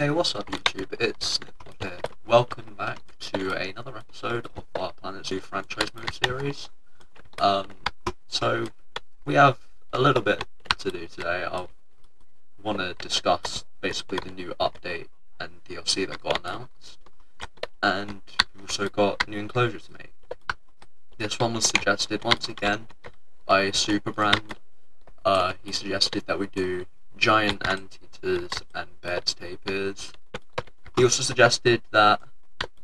Hey, what's up YouTube? It's Nick here. Welcome back to another episode of our Planet Zoo franchise mode series. Um, so, we have a little bit to do today. I want to discuss basically the new update and DLC that got announced. And we've also got new enclosures to make. This one was suggested once again by Superbrand. Uh, he suggested that we do giant anteaters and Baird tapirs. He also suggested that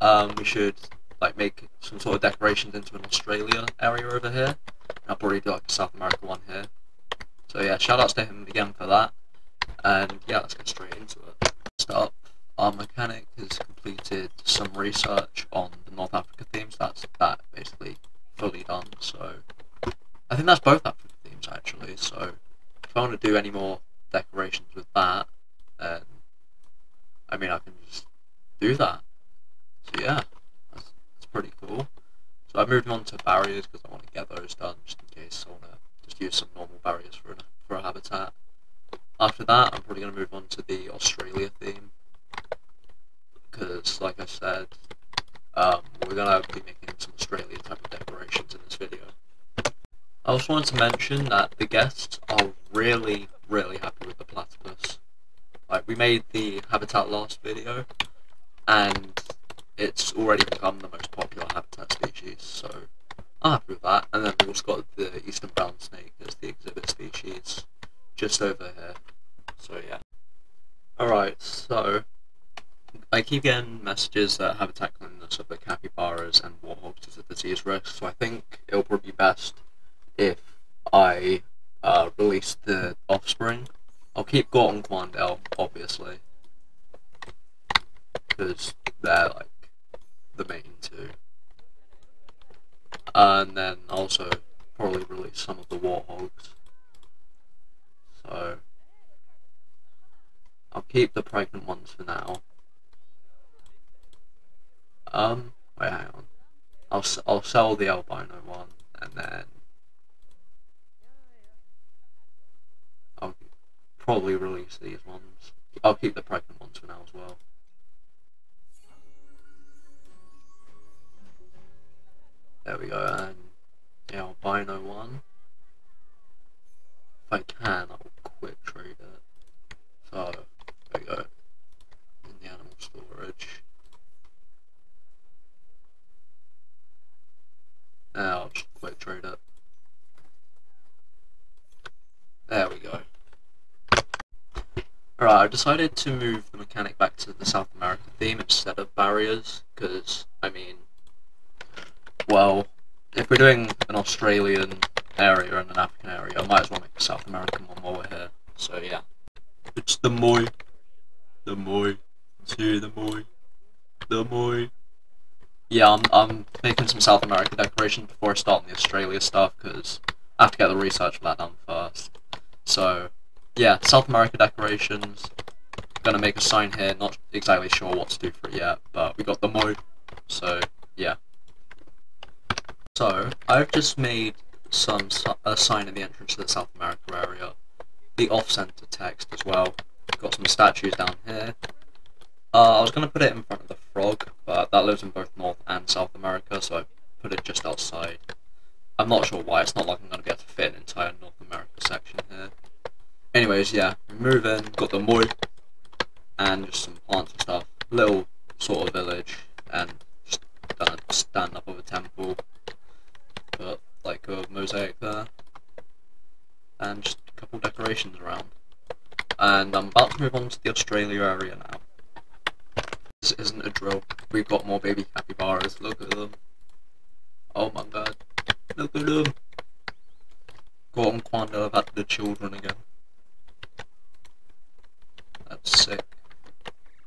um, we should like make some sort of decorations into an Australia area over here. And I'll probably do like a South America one here. So yeah, shout outs to him again for that. And yeah, let's get straight into it. First up, our mechanic has completed some research on the North Africa themes. That's that basically fully done. So I think that's both Africa themes actually. So if I want to do any more decorations with that, then I mean I can just do that. So yeah, that's, that's pretty cool. So I moved on to barriers because I want to get those done just in case I want to just use some normal barriers for a, for a habitat. After that, I'm probably going to move on to the Australia theme because, like I said, um, we're going to be making some Australia type of decorations in this video. I also wanted to mention that the guests are really, really happy with the platypus. Like, we made the habitat last video, and it's already become the most popular habitat species, so I'm happy with that. And then we've also got the eastern brown snake as the exhibit species, just over here. So yeah. Alright, so I keep getting messages that habitat cleanliness of the capybaras and warthogs is a disease risk, so I think it'll probably be best if I uh, release the offspring. I'll keep Gorton Quandale, obviously, because they're like the main two. And then also probably release some of the Warthogs. So I'll keep the pregnant ones for now. Um, wait, hang on. I'll I'll sell the albino one, and then I'll probably release these ones. I'll keep the pregnant ones for now as well. There we go, and the albino one. If I can, I'll quick trade it. So, there we go. In the animal storage. Now I'll just quick trade it. There we go. Alright, I've decided to move the mechanic back to the South American theme instead of barriers, because, I mean, well, if we're doing an Australian area and an African area, I might as well make a South American one while we're here. So yeah. It's the Moai. The Moai. To the Moai. The Moai. Yeah, I'm, I'm making some South America decorations before I start on the Australia stuff, because I have to get the research for that done first. So, yeah, South America decorations. Gonna make a sign here, not exactly sure what to do for it yet, but we got the Moai. So, yeah. So, I've just made some a sign in the entrance to the South America area. The off-center text as well. Got some statues down here. Uh, I was to put it in front of the frog, but that lives in both North and South America, so I put it just outside. I'm not sure why, it's not like I'm to be able to fit an entire North America section here. Anyways, yeah, move in, got the Moai, and just some plants and stuff. Little sort of village, and just done a stand up of a temple. Put like a mosaic there. And just a couple decorations around. And I'm about to move on to the Australia area now. This isn't a drill. We've got more baby capybaras. Look at them. Oh my god. Look at them. Gorton Quandale have had the children again. Sick.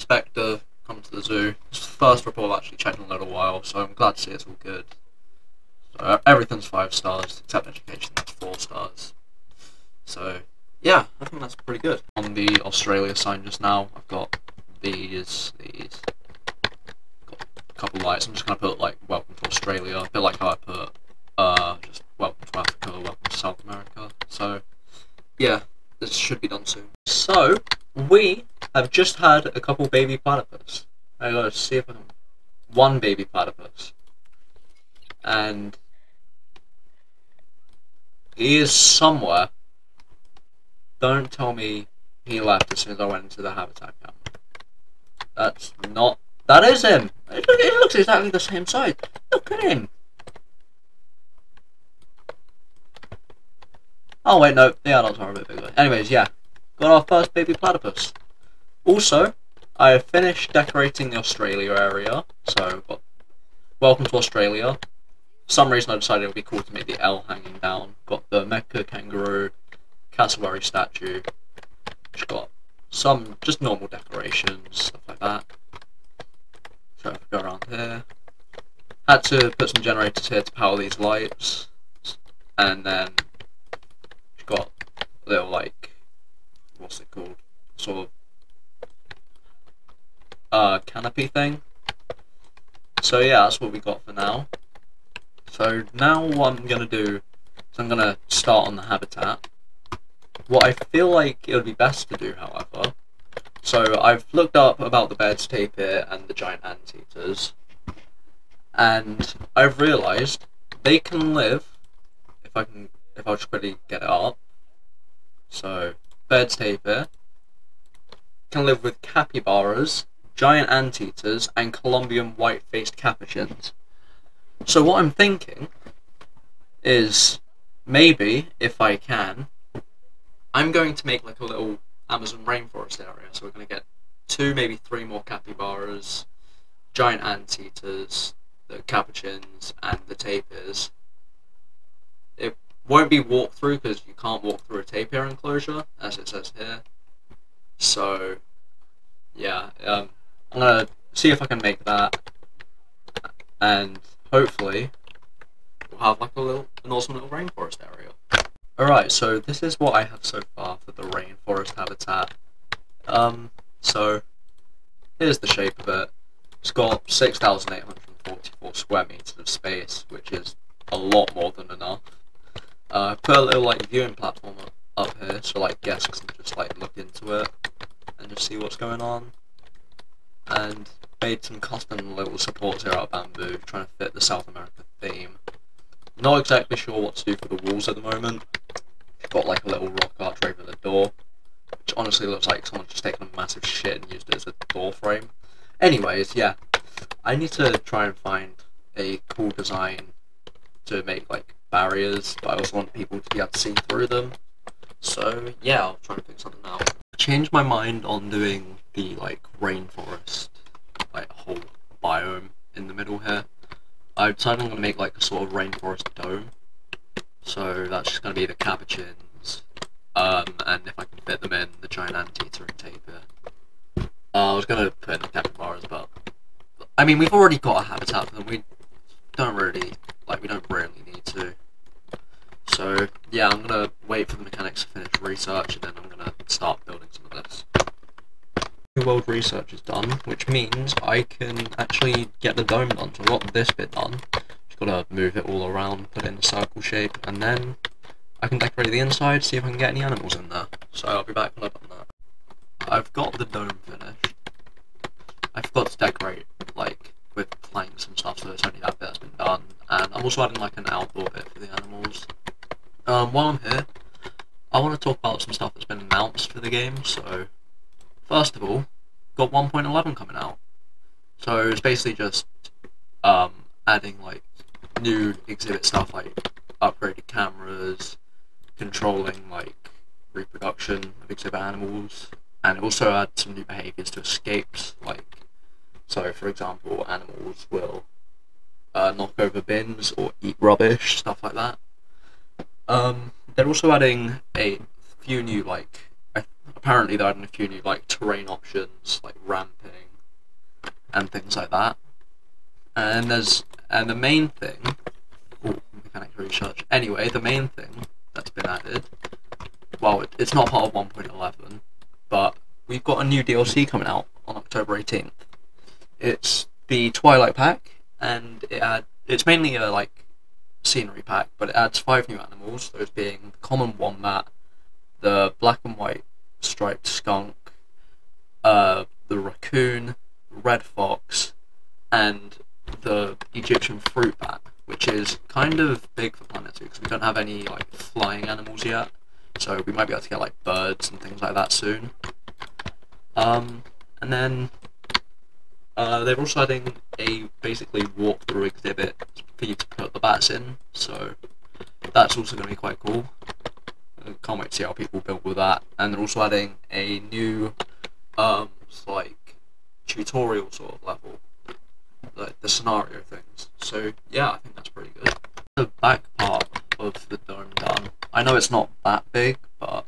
Spectre, come to the zoo. It's the first report I've actually checked in a little while, so I'm glad to see it's all good. So everything's five stars, except education, that's four stars. So, yeah, I think that's pretty good. On the Australia sign just now, I've got these, these, got a couple lights. I'm just going to put, like, welcome to Australia, a bit like how I put, uh, just welcome to Africa, welcome to South America. So, yeah, this should be done soon. So, we I've just had a couple baby platypus. I gotta see if I. One baby platypus. And. He is somewhere. Don't tell me he left as soon as I went into the habitat camp. That's not. That is him! It, it looks exactly the same size. Look at him! Oh wait, no, the adults are a bit bigger. Anyways, yeah, got our first baby platypus. Also, I have finished decorating the Australia area, so welcome to Australia. For some reason I decided it would be cool to make the L hanging down. Got the Mecha kangaroo, cassowary statue, which got some just normal decorations, stuff like that. So if we go around here. Had to put some generators here to power these lights. And then got a little like what's it called? Sort of uh canopy thing. So yeah, that's what we got for now. So now what I'm gonna do is I'm gonna start on the habitat. What I feel like it would be best to do, however, so I've looked up about the Baird's tapir and the giant anteaters, and I've realised they can live, if I can if I'll just quickly get it up. So, Baird's tapir can live with capybaras, giant anteaters, and Colombian white-faced capuchins. So what I'm thinking is maybe, if I can, I'm going to make like a little Amazon rainforest area. So we're going to get two, maybe three more capybaras, giant anteaters, the capuchins, and the tapirs It won't be walked through because you can't walk through a tapir enclosure, as it says here. So, yeah, um, I'm gonna see if I can make that, and hopefully we'll have like a little, an awesome little rainforest area. Alright, so this is what I have so far for the rainforest habitat. Um, so, here's the shape of it. It's got 6,844 square meters of space, which is a lot more than enough. Uh, put a little like viewing platform up here so like guests can just like look into it and just see what's going on. And made some custom little supports here out of bamboo, trying to fit the South America theme. Not exactly sure what to do for the walls at the moment. Got like a little rock arch over the door, which honestly looks like someone just taken a massive shit and used it as a door frame. Anyways, yeah, I need to try and find a cool design to make like barriers, but I also want people to be able to see through them. So yeah, I'll try and figure something out. I changed my mind on doing the like rainforest, like whole biome in the middle here. I decided I'm gonna make like a sort of rainforest dome. So that's just gonna be the capuchins, um, and if I can fit them in, the giant anteater and tapir. Uh, I was gonna put in the capybaras, but I mean we've already got a habitat for them. We don't really like we don't really need to. So yeah, I'm gonna wait for the mechanics to finish research and then I'm gonna start building some of this. New world research is done, which means I can actually get the dome done. So I've got this bit done. Just gotta move it all around, put it in a circle shape, and then I can decorate the inside, see if I can get any animals in there. So I'll be back when I've done that. I've got the dome finished. I forgot to decorate, like, with planks and stuff, so it's only that bit that's been done. And I'm also adding, like, an outdoor bit for the animals. Um, while I'm here, I want to talk about some stuff that's been announced for the game. So, first of all, got 1.11 coming out. So it's basically just um, adding like new exhibit stuff like upgraded cameras, controlling like reproduction of exhibit animals, and also add some new behaviors to escapes. Like, so for example, animals will uh, knock over bins or eat rubbish, stuff like that. Um, they're also adding a few new like apparently they're adding a few new like terrain options like ramping and things like that. And there's and the main thing, oh, mechanic research. Anyway, the main thing that's been added. Well, it, it's not part of 1.11, but we've got a new DLC coming out on October 18th. It's the Twilight Pack, and it had it's mainly a like scenery pack, but it adds five new animals, those being the common wombat, the black and white striped skunk, uh, the raccoon, red fox, and the Egyptian fruit bat, which is kind of big for Planet Zoo because we don't have any like flying animals yet. So we might be able to get like birds and things like that soon. Um, and then uh, they're also adding a basically walkthrough exhibit for you to put the bats in. So that's also going to be quite cool. Can't wait to see how people build with that. And they're also adding a new um, like tutorial sort of level like the scenario things. So yeah, I think that's pretty good. The back part of the dome done. I know it's not that big, but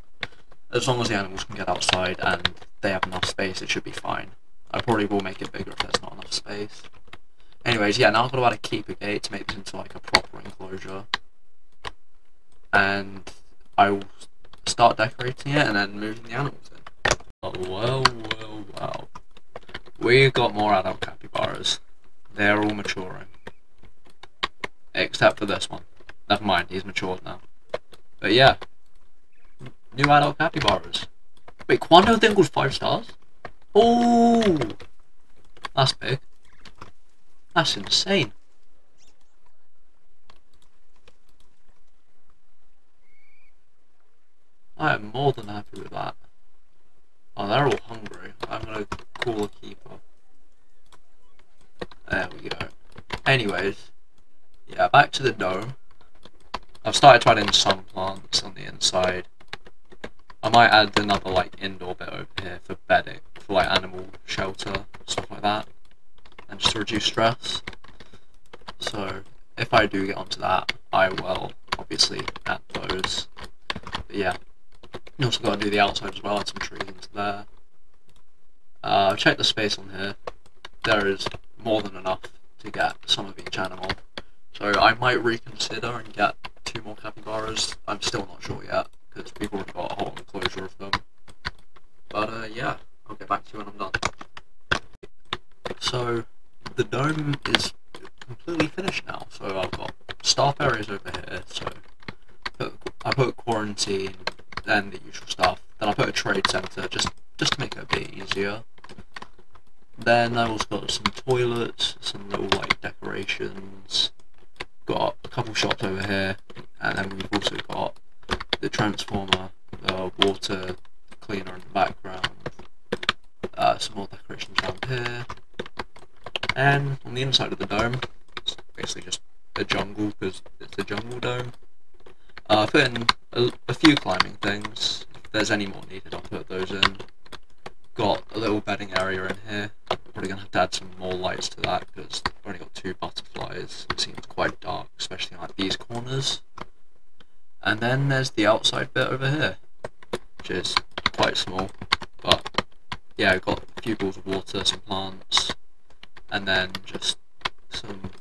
as long as the animals can get outside and they have enough space, it should be fine. I probably will make it bigger if there's not enough space. Anyways, yeah, now I've got to add a keeper gate to make this into like a proper enclosure. And I will start decorating it and then moving the animals in. Oh, well, well, well. We got more adult capybaras. They're all maturing. Except for this one. Never mind, he's matured now. But yeah. New adult capybaras. Wait, Quandale Dingle's 5 stars? Oh! That's big. That's insane. I am more than happy with that. Oh, they're all hungry. I'm gonna call a keeper. There we go. Anyways, yeah, back to the dome. I've started add in some plants on the inside. I might add another like indoor bit over here for bedding, for like animal shelter, stuff like that, and just to reduce stress. So if I do get onto that, I will obviously add those. But yeah, you also got to do the outside as well, add some trees there. Uh, check the space on here. There is more than enough to get some of each animal. So I might reconsider and get two more capybaras. I'm still not sure yet, because people have got a whole enclosure of them. But uh, yeah, I'll get back to you when I'm done. So, the dome is completely finished now. So I've got staff areas over here, so I put quarantine, then the usual stuff. Then I put a trade centre, just, just to make it a bit easier. Then I've also got some toilets, some little like decorations. Got a couple shops over here, and then we've also got the transformer, the water cleaner in the background. Uh, some more decorations around here. And on the inside of the dome, it's basically just a jungle because it's a jungle dome. Uh, I put in a, a few climbing things. If there's any more needed, I'll put those in got a little bedding area in here. Probably gonna have to add some more lights to that because I've only got two butterflies. It seems quite dark, especially like these corners. And then there's the outside bit over here, which is quite small, but yeah, I've got a few balls of water, some plants, and then just some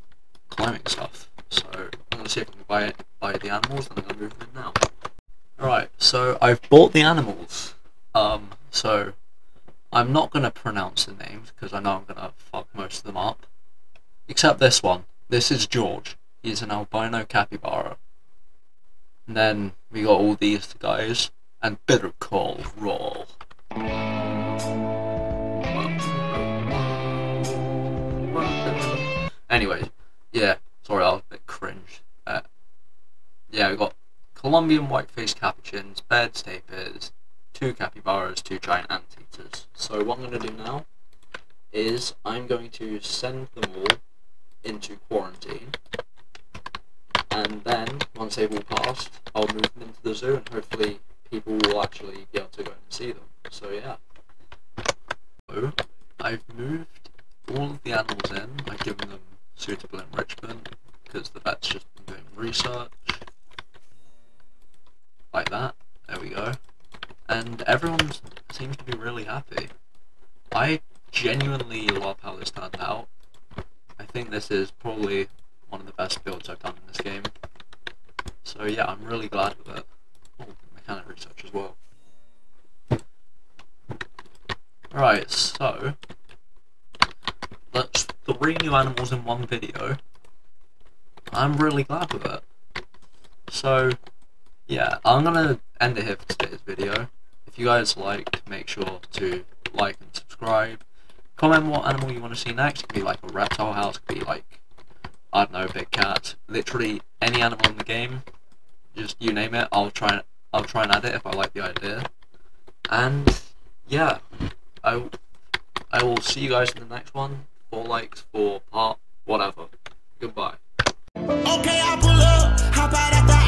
climbing stuff. So I'm gonna see if I can buy buy the animals, and I'm gonna move them now. Alright, so I've bought the animals. Um, so I'm not going to pronounce the names because I know I'm going to fuck most of them up. Except this one. This is George. He's an albino capybara. And then we got all these guys. And Bitter Call Roll. Anyways, yeah, sorry, I was a bit cringe. Uh, yeah, we got Colombian white-faced capuchins, Baird's, tapirs, two capybaras, two giant anteaters. So what I'm going to do now is I'm going to send them all into quarantine and then once they've all passed I'll move them into the zoo and hopefully people will actually be able to go and see them. So yeah. So I've moved all of the animals in, I've given them suitable enrichment because the vet's just been doing research. Like that. There we go and everyone seems to be really happy. I genuinely love how this turned out. I think this is probably one of the best builds I've done in this game. So yeah, I'm really glad with it. Oh, mechanic research as well. Alright, so that's three new animals in one video. I'm really glad with it. So yeah, I'm gonna end it here for today's video. If you guys liked, make sure to like and subscribe. Comment what animal you want to see next. It could be like a reptile house. It could be like I don't know, big cat. Literally any animal in the game. Just you name it. I'll try. and I'll try and add it if I like the idea. And yeah, I I will see you guys in the next one. Four likes for part whatever. Goodbye. Okay, I pull up,